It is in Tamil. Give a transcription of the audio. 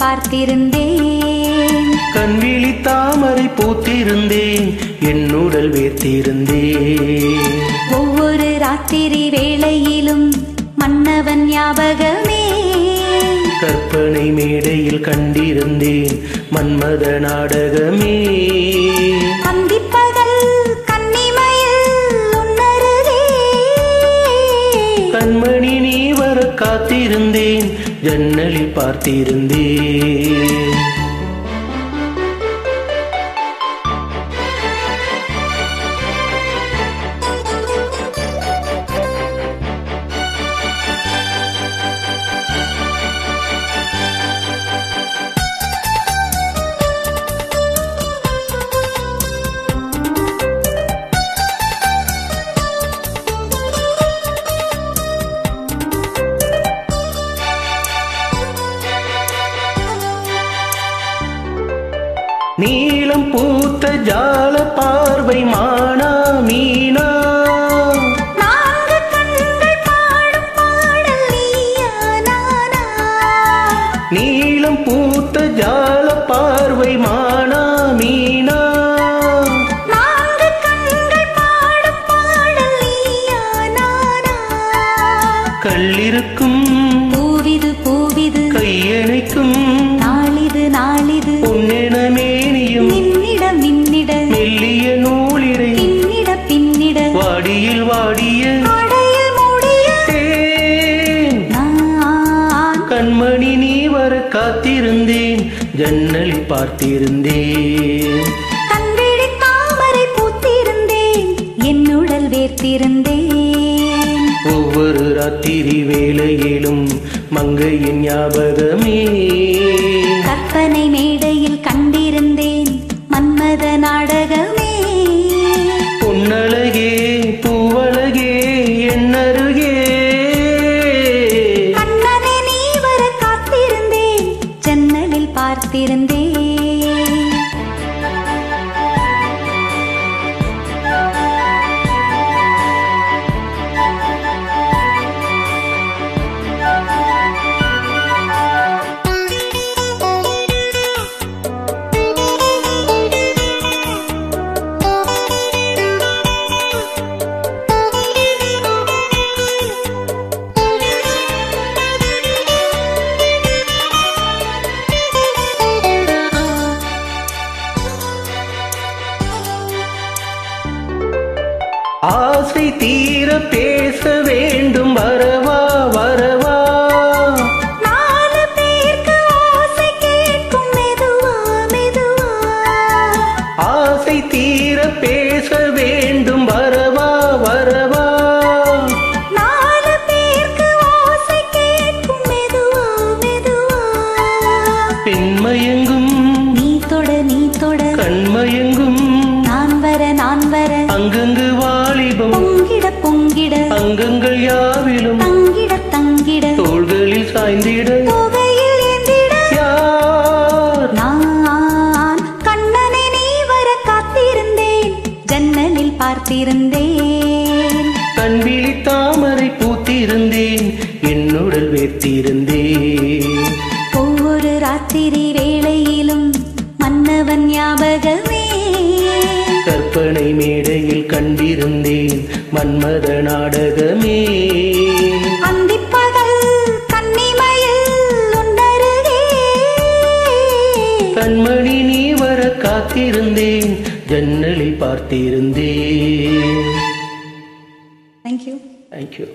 பார்த்திருந்தேன். கண்விழி தாமரை பூத்திருந்தேன் என்னுடல் வேர்த்திருந்தேன் ஒவ்வொரு ராத்திரி வேளையிலும் மன்னவன் ஞாபகமே. கற்பனை மேடையில் கண்டிருந்தேன் மன்மத நாடகமே. கண்மணி நீ வர காத்திருந்தேன் ஜன்னலில் பார்த்திருந்தேன். நீளம் பூத்த ஜால பார்வை மானா மீனா. நீளம் பூத்த ஜால பார்வை மானா மீனா. கல்லிருக்கும் பூவிது பூவிது. கையணைக்கும் வர காத்திருந்தேன் ஜன்னலில் பார்த்திருந்தேன். கண்விழி தாமரை பூத்திருந்தேன் என் உடல் வேர்த்திருந்தேன். ஒவ்வொரு ராத்திரி வேளையிலும் மங்கையின் ஞாபகமே. கற்பனை மேடையில் ஆசை தீர பேச வேண்டும். வரவா வரவா. ஆசை கேட்கும் மெதுவா மெதுவா. ஆசை தீர பேச வேண்டும். வரவா வரவா. பெண்மயங்கும் நீ தொட நீ தொட. கண்மயங்கும். நான் வர நான் வர. அங்கங்கு சாய்ந்திட. யார்? நான் கண்ணனை நீ வர காத்திருந்தேன். ஜன்னலில் பார்த்திருந்தேன். கண்விழி தாமரை பூத்திருந்தேன். என்னுடல் வேர்த்திருந்தேன். ஒவ்வொரு ராத்திரி வேளையிலும் மன்னவன் ஞாபகமே. கற்பனை மேடையில் கண்டிருந்தேன். மன்மத நாடகமே. காத்திருந்தேன் ஜன்னலில் பார்த்திருந்தேன். Thank you thank you